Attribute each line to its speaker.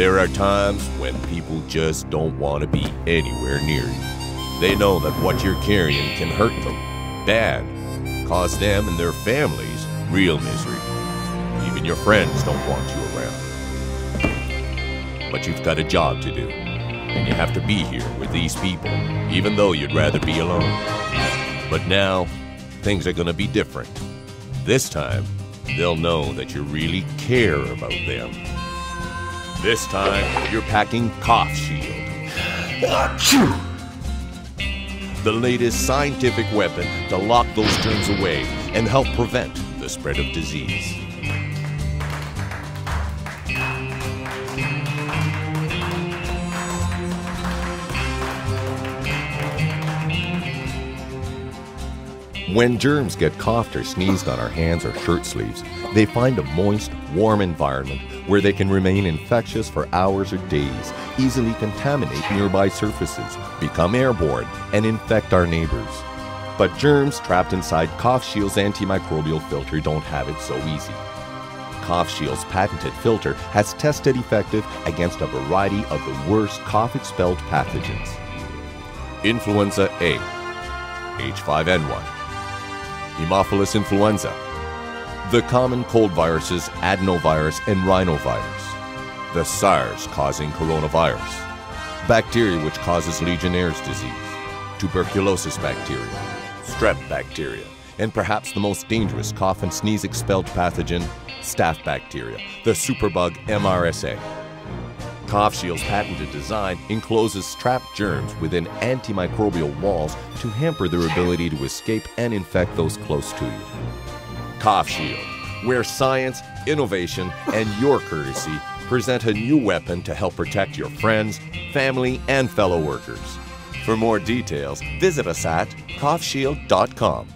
Speaker 1: There are times when people just don't want to be anywhere near you. They know that what you're carrying can hurt them, bad, cause them and their families real misery. Even your friends don't want you around. But you've got a job to do, and you have to be here with these people, even though you'd rather be alone. But now, things are going to be different. This time, they'll know that you really care about them. This time, you're packing Cough Shield. The latest scientific weapon to lock those germs away and help prevent the spread of disease. When germs get coughed or sneezed on our hands or shirt sleeves, they find a moist, warm environment where they can remain infectious for hours or days, easily contaminate nearby surfaces, become airborne, and infect our neighbors. But germs trapped inside Cough Shield's antimicrobial filter don't have it so easy. Cough Shield's patented filter has tested effective against a variety of the worst cough expelled pathogens influenza A, H5N1, Haemophilus influenza, the common cold viruses adenovirus and rhinovirus, the SARS causing coronavirus, bacteria which causes Legionnaire's disease, tuberculosis bacteria, strep bacteria, and perhaps the most dangerous cough and sneeze expelled pathogen, staph bacteria, the superbug MRSA. Cough Shield's patented design encloses trapped germs within antimicrobial walls to hamper their ability to escape and infect those close to you. Cough Shield, where science, innovation, and your courtesy present a new weapon to help protect your friends, family, and fellow workers. For more details, visit us at coughshield.com.